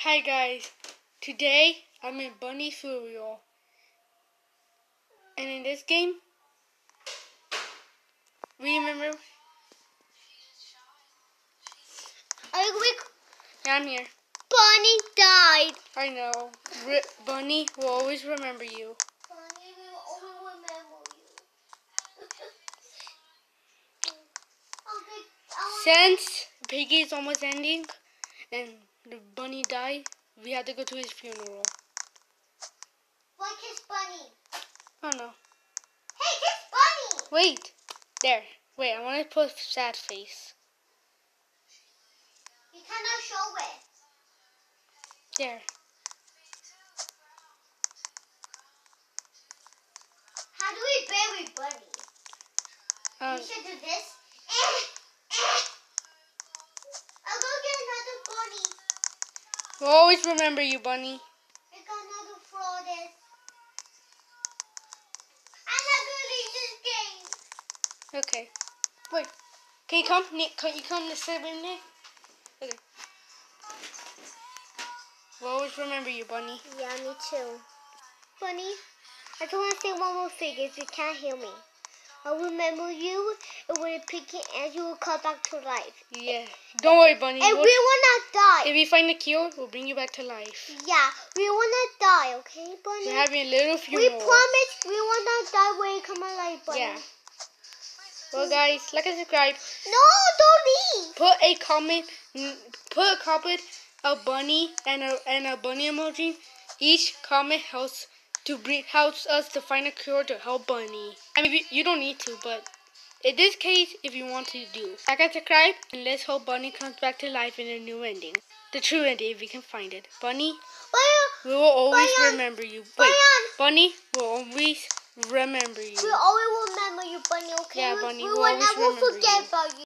Hi guys, today I'm in Bunny Cereal. And in this game, remember, I quick yeah, I'm here. Bonnie died. I know. Re- Bunny will always remember you. Bonnie will always remember you. okay, Since Piggy is almost ending and the bunny died, we had to go to his funeral. what kiss Bunny? Oh no. Hey, kiss Bunny. Wait. There. Wait, I want to put sad face. You cannot show it. There. How do we bury Bunny? Um, we should do this. Eh, eh. I'll go get another bunny. We'll always remember you, Bunny. I got another this. I'm not gonna leave this game. Okay. Wait. Can you come? Nick, can you come to sit with Nick? Okay. We'll always remember you, Bunny. Yeah, me too. Bunny, I just want to say one more thing if you can't hear me. I'll remember you and when it pick it and you will come back to life. Yeah. Don't worry, Bunny. And We'll- we will not die. if we find the cure, we'll bring you back to life. yeah, we will not die, okay, Bunny? We're having a little we funeral. promise we will not die when you come alive, Bunny. Yeah. Well, guys, like and subscribe. No, don't leave. Put a comment. Put a comment, a bunny, and a and a bunny emoji. Each comment helps to bring helps us to find a cure to help Bunny. I mean, you, don't need to, but in this case, if you want to do, like and subscribe, and let's hope Bunny comes back to life in a new ending, the true ending if we can find it. Bunny, we will always remember you. Wait, Bunny, Bunny will always remember you. we always remember you, Bunny, okay? Yeah, Bunny, we will always never forget you. about you.